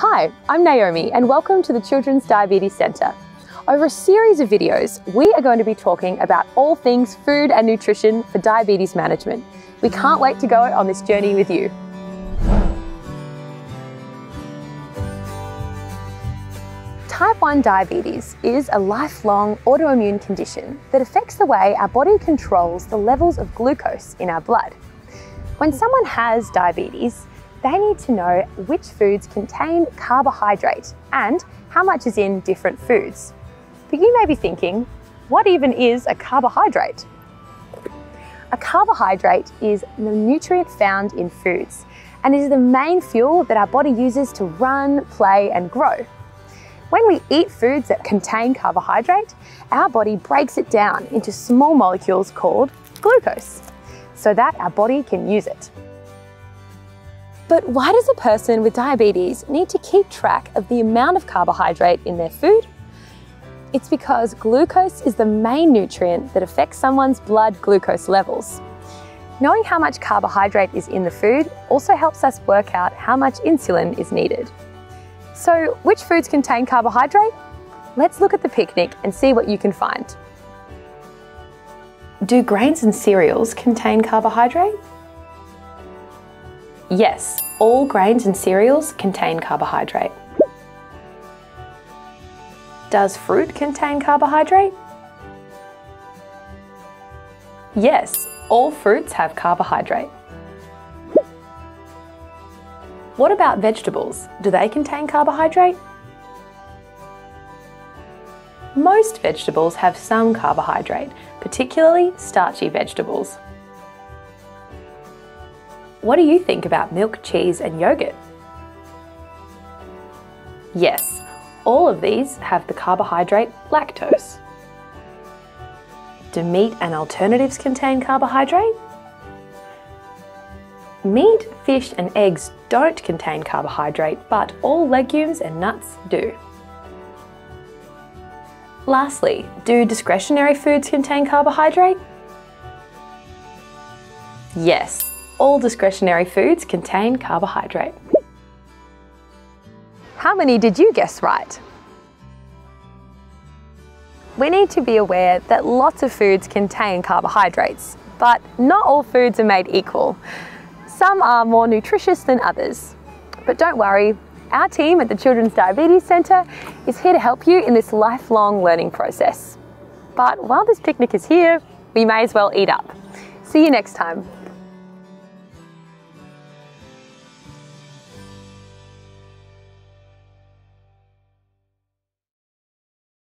Hi, I'm Naomi and welcome to the Children's Diabetes Centre. Over a series of videos, we are going to be talking about all things food and nutrition for diabetes management. We can't wait to go on this journey with you. Type 1 diabetes is a lifelong autoimmune condition that affects the way our body controls the levels of glucose in our blood. When someone has diabetes, they need to know which foods contain carbohydrate and how much is in different foods. But you may be thinking, what even is a carbohydrate? A carbohydrate is the nutrient found in foods and is the main fuel that our body uses to run, play and grow. When we eat foods that contain carbohydrate, our body breaks it down into small molecules called glucose so that our body can use it. But why does a person with diabetes need to keep track of the amount of carbohydrate in their food? It's because glucose is the main nutrient that affects someone's blood glucose levels. Knowing how much carbohydrate is in the food also helps us work out how much insulin is needed. So, which foods contain carbohydrate? Let's look at the picnic and see what you can find. Do grains and cereals contain carbohydrate? Yes, all grains and cereals contain carbohydrate. Does fruit contain carbohydrate? Yes, all fruits have carbohydrate. What about vegetables? Do they contain carbohydrate? Most vegetables have some carbohydrate, particularly starchy vegetables. What do you think about milk, cheese and yogurt? Yes, all of these have the carbohydrate lactose. Do meat and alternatives contain carbohydrate? Meat, fish and eggs don't contain carbohydrate, but all legumes and nuts do. Lastly, do discretionary foods contain carbohydrate? Yes, all discretionary foods contain carbohydrate. How many did you guess right? We need to be aware that lots of foods contain carbohydrates, but not all foods are made equal. Some are more nutritious than others. But don't worry, our team at the Children's Diabetes Centre is here to help you in this lifelong learning process. But while this picnic is here, we may as well eat up. See you next time.